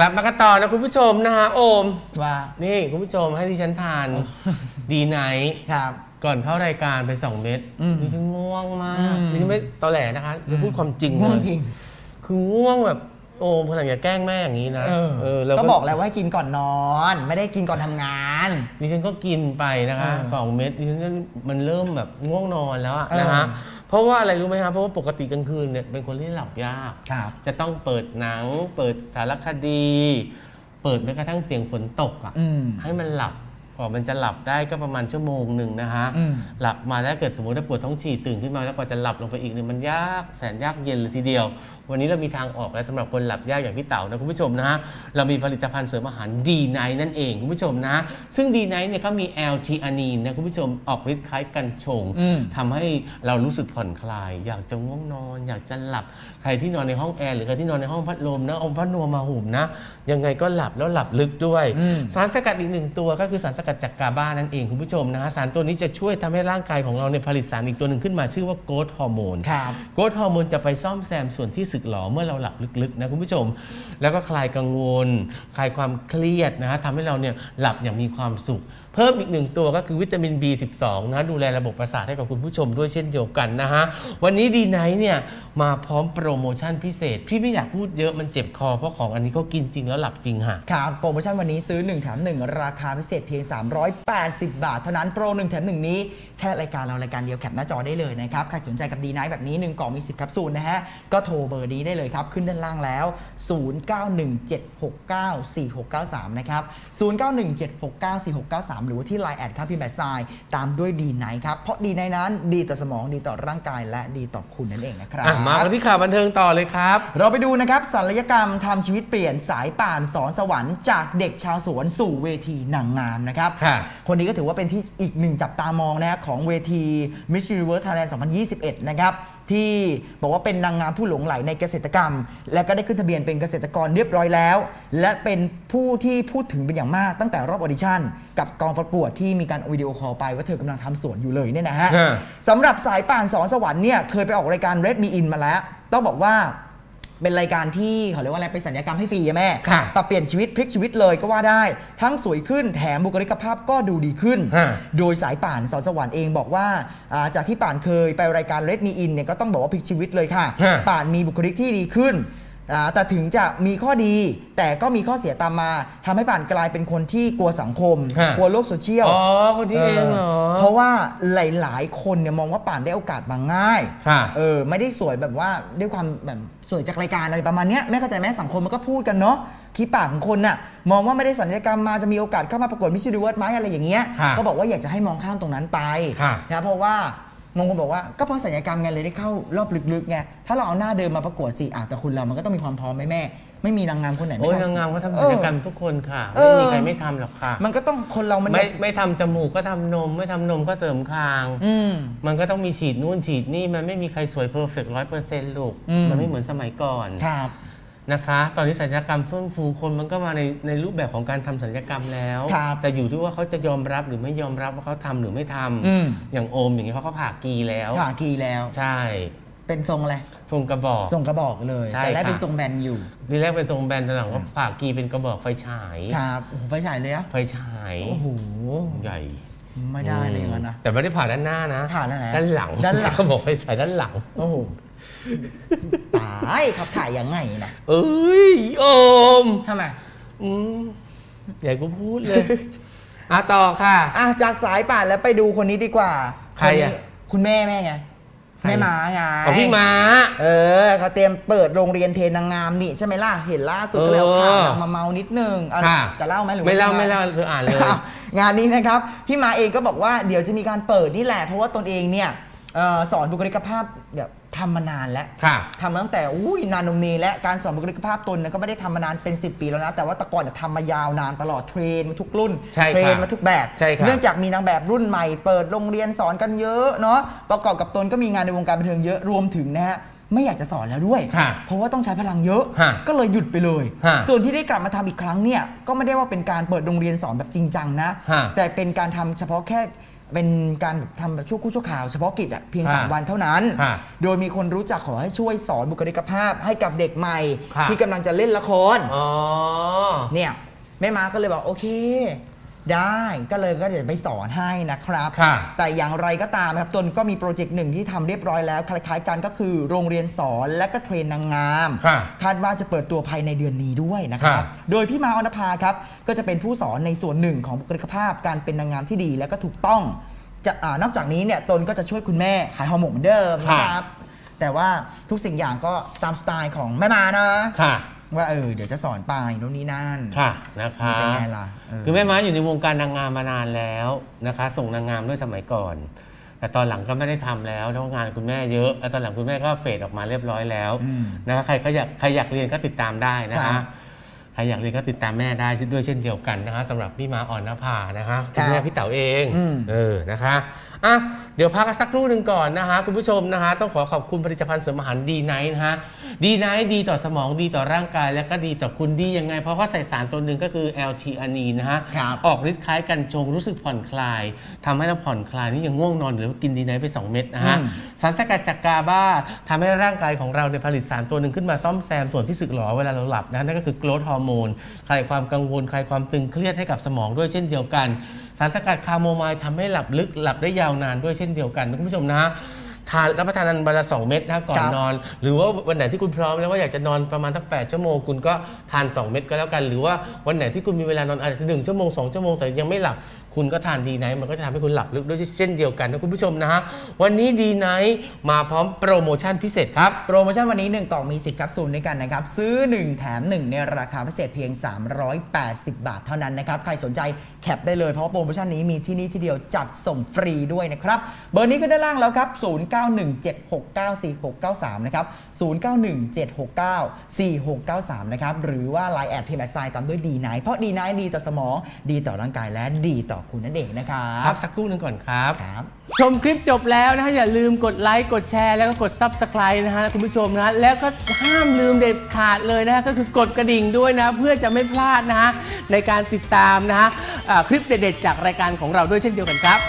กลับมากันต่อนะคุณผู้ชมนะฮะโอม ว่า นี่คุณผู้ชมให้ดิฉันทานดีไนท์ครับ ก่อนเข้ารายการไป 2 เม็ดอืมดิฉันง่วงมาอืกมดิฉันไม่ตอแหลนะคะจะพูดความจริงง่วงเลยจริงคือง่วงแบบโอมพลังอย่าแกล้งแม่อย่างนี้นะเออแล้วก็บอกแล้วว่าให้กินก่อนนอน ไม่ได้กินก่อนทำงาน ดิฉันก็กินไปนะคะเออสองเม็ดดิฉันมันเริ่มแบบง่วงนอนแล้วอะเออ นะฮะ เพราะว่าอะไรรู้ไหมครับเพราะว่าปกติกลางคืนเนี่ยเป็นคนที่หลับยาก ครับจะต้องเปิดหนัง เปิดสารคดี เปิดแม้กระทั่งเสียงฝนตกอะอืม ให้มันหลับก ว่ามันจะหลับได้ก็ประมาณชั่วโมงหนึ่งนะฮะอืมหลับมาแล้วเกิดสมมติว่าปวดท้องฉี่ตื่นขึ้นมาแล้วกว่าจะหลับลงไปอีกเนี่ยมันยากแสนยากเย็นเลยทีเดียว วันนี้เรามีทางออกแล้วสำหรับคนหลับยากอย่างพี่เต๋านะคุณผู้ชมนะฮะ เรามีผลิตภัณฑ์เสริมอาหาร D9 นั่นเองคุณผู้ชมนะ ซึ่ง D9 เนี่ยเขามี L-T อานีนนะคุณผู้ชมออกฤทธิ์คล้ายกันชงอืมทำให้เรารู้สึกผ่อนคลาย อยากจะง่วงนอน อยากจะหลับใครที่นอนในห้องแอร์หรือใครที่นอนในห้องพัดลมนะเอาพัดลมมาห่มนะยังไงก็หลับแล้วหลับลึกด้วยอืมสารสกัดอีกหนึ่งตัวก็คือสารสกัดจาก GABA นั่นเองคุณผู้ชมนะฮะสารตัวนี้จะช่วยทำให้ร่างกายของเราเนี่ยผลิตสารอีกตัวหนึ่งขึ้นมาชื่อว่า growth hormone ครับ growth hormone จะไปซ่อมแซมส่วนที่สึกหรอเมื่อเราหลับลึกๆนะคุณผู้ชม แล้วก็คลายกังวล คลายความเครียดนะฮะทำให้เราเนี่ยหลับอย่างมีความสุขเพิ่มอีกหนึ่งตัวก็คือวิตามิน B12 นะดูแลระบบประสาทให้กับคุณผู้ชมด้วยเช่นเดียวกันนะฮะ วันนี้ดีไนท์เนี่ย มาพร้อมโปรโมชั่นพิเศษ พี่ไม่อยากพูดเยอะมันเจ็บคอ เพราะของอันนี้ก็กินจริงแล้วหลับจริงฮะครับโปรโมชั่นวันนี้ซื้อ 1 แถม 1 ราคาพิเศษเพียง 380 บาท เท่านั้นโปร 1 แถม 1 นี้แค่รายการเรารายการเดียวแคปหน้าจอได้เลยนะครับใครสนใจกับดีไนท์แบบนี้ 1 กล่องมี 10แคปซูลนะฮะก็โทรเบอร์นี้ได้เลยครับขึ้นด้านล่างแล้ว 0917694693นะครับ0917694693หรือว่าที่ Line แอดครับพี่แบทไซน์ตามด้วยดีไนท์ครับ เพราะดีไนท์นั้นดีต่อสมองดีต่อร่างกายและดีต่อคุณนั่นเองนะครับอะมากันที่ข่าวบันเทิงต่อเลยครับ เราไปดูนะครับศัลยกรรมทำชีวิตเปลี่ยนสายป่าน ศรสวรรค์จากเด็กชาวสวนสู่เวทีนางงามนะครับ ค่ะ คนนี้ก็ถือว่าเป็นที่อีกหนึ่งจับตามองนะฮะของเวที Miss Universe Thailand 2021 นะครับ ที่บอกว่าเป็นนางงามผู้หลงใหลในเกษตรกรรม และก็ได้ขึ้นทะเบียนเป็นเกษตรกรเรียบร้อยแล้ว และเป็นผู้ที่พูดถึงเป็นอย่างมากตั้งแต่รอบออดิชั่น กับกองประกวดที่มีการวิดีโอคอลไปว่าเธอกำลังทำสวนอยู่เลยเนี่ยนะฮะฮะสำหรับสายป่าน ศรสวรรค์เนี่ยเคยไปออกรายการ Let Me In มาแล้ว ต้องบอกว่า เป็นรายการที่เขาเรียกว่าอะไรไปศัลยกรรมให้ฟรีอะแม่ค่ะปรับเปลี่ยนชีวิตพลิกชีวิตเลยก็ว่าได้ ทั้งสวยขึ้นแถมบุคลิกภาพก็ดูดีขึ้นฮะโดยสายป่าน ศรสวรรค์เองบอกว่าอ่าจากที่ป่านเคยไปรายการ Let Me In เนี่ยก็ต้องบอกว่าพลิกชีวิตเลยค่ะฮะป่านมีบุคลิกที่ดีขึ้นอ่า แต่ถึงจะมีข้อดี แต่ก็มีข้อเสียตามมาทำให้ป่านกลายเป็นคนที่กลัวสังคมฮะกลัวโลกโซเชียลอ๋อคนที่เองเหรอเพราะว่าหลาย ๆ คนเนี่ยมองว่าป่านได้โอกาสมาง่ายค่ะเออไม่ได้สวยแบบว่าด้วยความแบบสวยจากรายการอะไรประมาณเนี้ยแม่เข้าใจแม่สังคมมันก็พูดกันเนาะคิดปากของคนน่ะมองว่าไม่ได้ศัลยกรรมมาจะมีโอกาสเข้ามาประกวด Miss Universe ไหมอะไรอย่างเงี้ยค่ะก็บอกว่าอยากจะให้มองข้ามตรงนั้นไปค่ะนะเพราะว่า บางคนบอกว่าก็เพราะศัลยกรรมไงเลยได้เข้ารอบลึกๆไงถ้าเราเอาหน้าเดิมมาประกวดสิอะแต่คุณเรามันก็ต้องมีความพร้อมไหมแม่ ไม่มีนางงามคนไหนไม่โอ้ยทำนางงามเขาทำเอศัอลยกรรมทุกคนค่ะ เอไม่อ มีใครไม่ทำหรอกค่ะ มันก็ต้องคนเรามันไม่ไม่ทำจมูกก็ทำนม ไม่ทำนมก็เสริมคาง อืม มันก็ต้องมีฉีดนู่นฉีดนี่ มันไม่มีใครสวยเพอร์เฟกต์ร้อยเปอร์เซ็นต์ลูก อืม มันไม่เหมือนสมัยก่อน ครับ นะคะ ตอนนี้ศัลยกรรมเฟื่องฟูคนมันก็มาในในรูปแบบของการทำศัลยกรรมแล้ว ครับแต่อยู่ที่ว่าเขาจะยอมรับหรือไม่ยอมรับว่าเขาทำหรือไม่ทำอืม อย่างโอมอย่างเงี้ยเขาก็ผ่ากีแล้ว ผ่ากีแล้ว ใช่เป็นทรงอะไรทรงกระบอก ทรงกระบอกเลยใช่แต่แรกค่ะ เป็นทรงแบนอยู่ทีแรกเป็นทรงแบนตอนหลังก็ผ่ากีเป็นกระบอกไฟฉายครับโอ้โหไฟฉายเลยอะไฟฉายโอ้โหใหญ่ไม่ได้เลยอย่างนั้นนะ แต่ไม่ได้ผ่าด้านหน้านะผ่าด้านไหนด้านหลังด้านหลังเขาบอกให้ใส่ด้านหลัง โอ้โห ตายขับถ่ายยังไงนะเอ้ยโอมทำไมอืมอย่ากูพูดเลยอะต่อค่ะอะจากสายป่านแล้วไปดูคนนี้ดีกว่า ใครอะอันนี้คุณแม่แม่ไงใครแม่ม้าไงของพี่ม้า เออเขาเตรียมเปิดโรงเรียน train นางงามนี่ใช่ไหมล่ะ เห็นล่าสุดก็เลยเอาข่าวเออมาเมานิดนึงเอาค่ะจะเล่าไหมหรือว่าไม่เล่าจะไม่เล่าเธออ่านเลยอ้าวงานนี้นะครับพี่มาเองก็บอกว่าเดี๋ยวจะมีการเปิดนี่แหละ เพราะว่าตนเองเนี่ยเอ่อสอนบุคลิกภาพแบบ ทำมานานแล้วค่ะทำมาตั้งแต่อุ้ยนานนมนีและการสอนบุคลิกภาพตนเนี่ยก็ไม่ได้ทำมานานเป็น 10 ปีแล้วนะ แต่ว่าแต่ก่อนเนี่ยทำมายาวนานตลอด train มาทุกรุ่นใช่ครับ train มาทุกแบบใช่ครับเนื่องจากมีนางแบบรุ่นใหม่เปิดโรงเรียนสอนกันเยอะเนาะประกอบกับตนก็มีงานในวงการบันเทิงเยอะรวมถึงนะฮะไม่อยากจะสอนแล้วด้วยค่ะเพราะว่าต้องใช้พลังเยอะฮะก็เลยหยุดไปเลยฮะส่วนที่ได้กลับมาทำอีกครั้งเนี่ยก็ไม่ได้ว่าเป็นการเปิดโรงเรียนสอนแบบจริงจังนะฮะแต่เป็นการทำเฉพาะแค่ เป็นการแบบทำแบบชั่วครู่ชั่วข่าวเฉพาะกิจอะเพียงค่ะ3วันเท่านั้นค่ะโดยมีคนรู้จักขอให้ช่วยสอนบุคลิกภาพให้กับเด็กใหม่ค่ะที่กำลังจะเล่นละคร อ๋อ เนี่ยแม่ม้าก็เลยบอกโอเค ได้ก็เลยก็เดี๋ยวไปสอนให้นะครับ ค่ะแต่อย่างไรก็ตามนะครับตนก็มีโปรเจกต์หนึ่งที่ทำเรียบร้อยแล้วคล้ายๆกันก็คือโรงเรียนสอนและก็เทรนนางงามค่ะคาดว่าจะเปิดตัวภายในเดือนนี้ด้วยนะครับ ค่ะ โดยพี่มาออนภาครับก็จะเป็นผู้สอนในส่วนหนึ่งของบุคลิกภาพการเป็นนางงามที่ดีและก็ถูกต้องจะอานอกจากนี้เนี่ยตนก็จะช่วยคุณแม่ขายฮอร์โมนเหมือนเดิมนะครับ แต่ว่าทุกสิ่งอย่างก็ตามสไตล์ของแม่มานะ ค่ะ ว่าเออเดี๋ยวจะสอนไปโน่นนี่นั่นค่ะนะคะเป็นไงล่ะเออคือแม่ม้าอยู่ในวงการนางงามมานานแล้วนะคะ ส่งนางงามด้วยสมัยก่อน แต่ตอนหลังก็ไม่ได้ทำแล้วเพราะงานคุณแม่เยอะแล้วตอนหลังคุณแม่ก็เฟดออกมาเรียบร้อยแล้วอืมนะคะใครก็อยากใครอยากเรียนก็ติดตามได้นะครัคะบใครอยากเรียนก็ติดตามแม่ได้ด้วยเช่นเดียวกันนะคะสำหรับพี่ม้าอ่อนนภานะคะคุณแม่ครับพี่เต๋าเองอืมเออนะคะอะเดี๋ยวพักกันสักครู่หนึ่งก่อนนะคะ คุณผู้ชมนะคะ ต้องขอขอบคุณผลิตภัณฑ์เสริมอาหารดีไนท์นะคะ ดีไนท์ดีต่อสมองดีต่อร่างกาย และก็ดีต่อคุณดียังไง เพราะว่าใส่สารตัวหนึ่งก็คือ LT อานีนนะคะครับ ออกฤทธิ์คล้ายกัญชงรู้สึกผ่อนคลายทำให้เราผ่อนคลายนี่ยังง่วงนอนหรือว่ากินดีไนท์ไป 2 เม็ดนะฮะอืม สารสกัดจาก GABA ทำให้ร่างกายของเราเนี่ยผลิตสารตัวหนึ่งขึ้นมาซ่อมแซมส่วนที่สึกหรอเวลาเราหลับนะนั่นก็คือ growth hormone คลายความกังวลคลายความตึงเครียดให้กับสมองด้วยเช่นเดียวกัน สารสกัดคาโมมายล์ทำให้หลับลึกหลับได้ยาวนานด้วยเช่นเดียวกันนะคุณผู้ชมนะฮะ ทานรับประทานวันละ2เม็ดนะก่อนครับนอน หรือว่าวันไหนที่คุณพร้อมแล้วว่าอยากจะนอนประมาณสัก8ชั่วโมงคุณก็ทาน 2 เม็ดก็แล้วกัน หรือว่าวันไหนที่คุณมีเวลานอนอาจจะหนึ่งชั่วโมง2ชั่วโมงแต่ยังไม่หลับ คุณก็ทานดีไนท์มันก็จะทำให้คุณหลับลึกด้วยเช่นเดียวกันนะคุณผู้ชมนะฮะวันนี้ดีไนท์มาพร้อมโปรโมชั่นพิเศษครับ โปรโมชั่นวันนี้ 1 กล่องมี 10แคปซูลด้วยกันนะครับ ซื้อ 1 แถม 1 ในราคาพิเศษเพียง 380 บาทเท่านั้นนะครับ ใครสนใจแคปได้เลยเพราะโปรโมชั่นนี้มีที่นี่ที่เดียวจัดส่งฟรีด้วยนะครับ เบอร์นี้ก็ด้านล่างแล้วครับ 0917694693 นะครับ 0917694693 นะครับ หรือว่า Line add พีแมสไซตามด้วยดีไนท์เพราะดีไนท์ดีต่อสมอง ดีต่อร่างกายและดีต่อคุณนั่นเองนะครับพักสักครู่หนึ่งก่อนครับครับ ชมคลิปจบแล้วนะฮะอย่าลืมกดไลค์กดแชร์แล้วก็กด Subscribe นะฮะคุณผู้ชมนะฮะแล้วก็ห้ามลืมเด็ดขาดเลยนะฮะก็คือกดกระดิ่งด้วยนะ เพื่อจะไม่พลาดนะฮะในการติดตามนะฮะอ่าคลิปเด็ดๆจากรายการของเราด้วยเช่นเดียวกันครับ